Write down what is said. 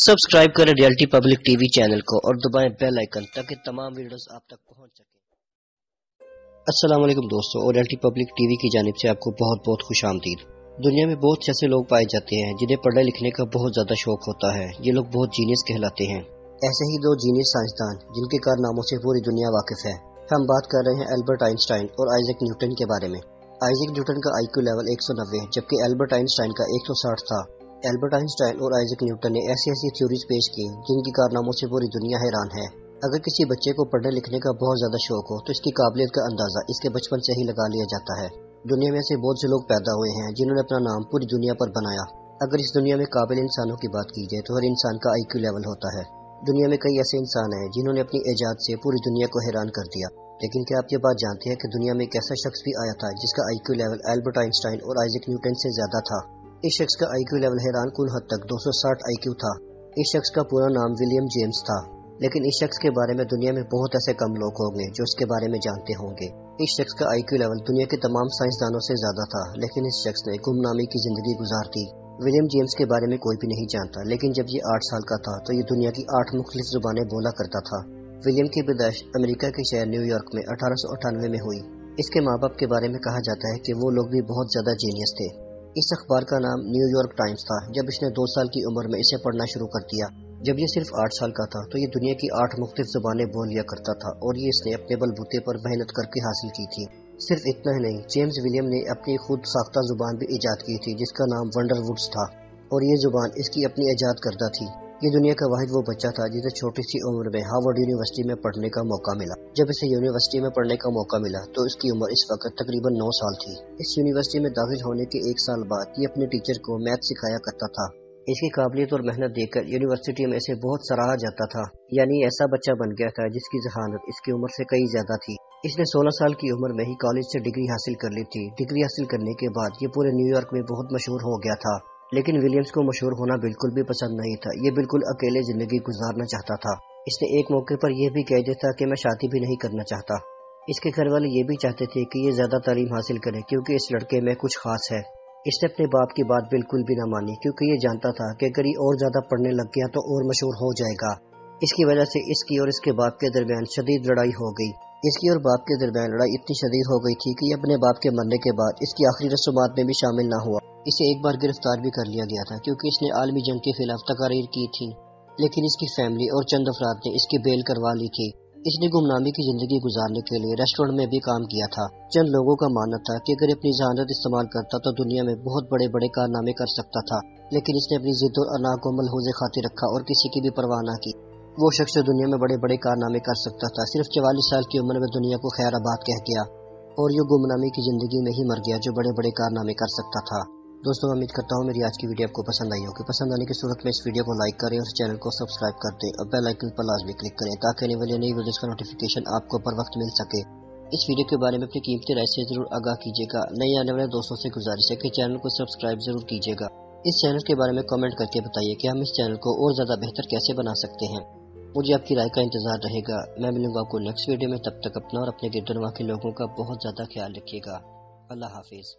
Subscribe करें reality public TV channel को और दबाएँ बेल आइकन ताकि तमाम वीडियोस आप तक पहुँच सके। अस्सलाम वालेकुम दोस्तों और रियलिटी पब्लिक टीवी की जानिब से आपको बहुत बहुत खुश आमदीद। दुनिया में बहुत से ऐसे लोग पाए जाते हैं जिन्हें पढ़ने लिखने का बहुत ज़्यादा शौक होता है। ये लोग बहुत जीनियस कहलाते हैं। ऐसे ही दो जीनियस साइंसदान जिनके कारनामों से पूरी दुनिया वाकिफ है। हम बात कर रहे हैं एल्बर्ट आइंस्टाइन और आइजक न्यूटन के बारे में। आइजक न्यूटन का आईक्यू लेवल 190 जबकि एल्बर्ट आइंस्टाइन का 160 था। एल्बर्ट आइंस्टाइन और आइजक न्यूटन ने ऐसी ऐसी थ्योरीज पेश की, जिनकी कारनामों से पूरी दुनिया हैरान है। अगर किसी बच्चे को पढ़ने लिखने का बहुत ज़्यादा शौक हो तो इसकी काबिलियत का अंदाज़ा इसके बचपन से ही लगा लिया जाता है। दुनिया में ऐसे बहुत से लोग पैदा हुए हैं, जिन्होंने अपना नाम पूरी दुनिया पर बनाया। अगर इस दुनिया में काबिल इंसानों की बात की जाए तो हर इंसान का आईक्यू लेवल होता है। दुनिया में कई ऐसे इंसान हैं, जिन्होंने अपनी ईजाद से पूरी दुनिया को हैरान कर दिया। लेकिन क्या आप ये बात जानते हैं कि दुनिया में एक ऐसा शख्स भी आया था, जिसका आईक्यू लेवल एल्बर्ट आइंस्टाइन और आइजक न्यूटन से ज़्यादा था? इस शख्स का आईक्यू लेवल हैरान कुल हद तक 260 आईक्यू था। इस शख्स का पूरा नाम विलियम जेम्स था। लेकिन इस शख्स के बारे में दुनिया में बहुत ऐसे कम लोग होंगे जो इसके बारे में जानते होंगे। इस शख्स का आईक्यू लेवल दुनिया के तमाम साइंसदानों से ज़्यादा था, लेकिन इस शख्स ने गुमनामी की ज़िंदगी गुजार दी। विलियम जेम्स के बारे में कोई भी नहीं जानता, लेकिन जब ये आठ साल का था तो ये दुनिया की आठ मुख्तलिफ़ जुबानें बोला करता था। विलियम की पैदाइश अमेरिका के शहर न्यूयॉर्क में अठारह सौ अठानवे में हुई। इसके माँ बाप के बारे में कहा जाता है कि वो लोग भी बहुत ज़्यादा जीनियस थे। इस अखबार का नाम न्यूयॉर्क टाइम्स था, जब इसने दो साल की उम्र में इसे पढ़ना शुरू कर दिया। जब ये सिर्फ़ आठ साल का था तो ये दुनिया की आठ मुख्त जुबानें बोल लिया करता था, और ये इसने अपने बलबूते पर मेहनत करके हासिल की थी। सिर्फ़ इतना ही नहीं, जेम्स विलियम ने अपनी खुद साख्ता ज़ुबान भी ईजाद की थी, जिसका नाम वंडरवुड्स था, और ये ज़ुबान इसकी अपनी ईजाद करता थी। ये दुनिया का वाहिद वो बच्चा था जिसे छोटी सी उम्र में हार्वर्ड यूनिवर्सिटी में पढ़ने का मौका मिला। जब इसे यूनिवर्सिटी में पढ़ने का मौका मिला तो इसकी उम्र इस वक्त तकरीबन नौ साल थी। इस यूनिवर्सिटी में दाखिल होने के एक साल बाद ये अपने टीचर को मैथ सिखाया करता था। इसकी काबिलियत और मेहनत देखकर यूनिवर्सिटी में इसे बहुत सराहा जाता था। यानी ऐसा बच्चा बन गया था जिसकी जहानत इसकी उम्र से कई ज़्यादा थी। इसने 16 साल की उम्र में ही कॉलेज से डिग्री हासिल कर ली थी। डिग्री हासिल करने के बाद ये पूरे न्यूयॉर्क में बहुत मशहूर हो गया था। लेकिन विलियम्स को मशहूर होना बिल्कुल भी पसंद नहीं था। ये बिल्कुल अकेले ज़िंदगी गुजारना चाहता था। इसने एक मौके पर यह भी कह दिया था कि मैं शादी भी नहीं करना चाहता। इसके घर वाले ये भी चाहते थे कि ये ज़्यादा तालीम हासिल करे, क्योंकि इस लड़के में कुछ खास है। इसने अपने बाप की बात बिल्कुल भी न मानी, क्योंकि ये जानता था कि अगर ये और ज़्यादा पढ़ने लग गया तो और मशहूर हो जाएगा। इसकी वजह से इसकी और इसके बाप के दरमियान शदीद लड़ाई हो गई। इसकी और बाप के दरमियान लड़ाई इतनी शदीद हो गई थी कि अपने बाप के मरने के बाद इसकी आखिरी रसूमात में भी शामिल न हुआ। इसे एक बार गिरफ़्तार भी कर लिया गया था, क्योंकि इसने आलमी जंग के खिलाफ तकारीर की थी। लेकिन इसकी फैमिली और चंद अफराद ने इसकी बेल करवा ली थी। इसने गुमनामी की ज़िंदगी गुजारने के लिए रेस्टोरेंट में भी काम किया था। चंद लोगों का मानना था कि अगर अपनी जहानत इस्तेमाल करता तो दुनिया में बहुत बड़े बड़े कारनामे कर सकता था, लेकिन इसने अपनी जिद और अना को मलहूज खातिर रखा और किसी की भी परवाह न की। वो शख्स दुनिया में बड़े बड़े कारनामे कर सकता था, सिर्फ़ चवालीस साल की उम्र में दुनिया को खैर आबाद कह गया, और ये गुमनामी की ज़िंदगी में ही मर गया जो बड़े बड़े कारनामे कर सकता था। दोस्तों उम्मीद करता हूँ मेरी आज की वीडियो आपको पसंद आई होगी। पसंद आने की सूरत में इस वीडियो को लाइक करें और चैनल को सब्सक्राइब कर दें और बेल आइकन पर लाजमी क्लिक करें ताकि आने वाली नई वीडियोस का नोटिफिकेशन आपको पर वक्त मिल सके। इस वीडियो के बारे में अपनी कीमती राय से ज़रूर आगाह कीजिएगा। नए आने वाले दोस्तों से गुजारिश है कि चैनल को सब्सक्राइब ज़रूर कीजिएगा। इस चैनल के बारे में कमेंट करके बताइए कि हम इस चैनल को और ज़्यादा बेहतर कैसे बना सकते हैं। मुझे आपकी राय का इंतज़ार रहेगा। मैं मिलूँगा आपको नेक्स्ट वीडियो में। तब तक अपना और अपने गिरदनवा के लोगों का बहुत ज़्यादा ख्याल रखिएगा। अल्लाह हाफिज़।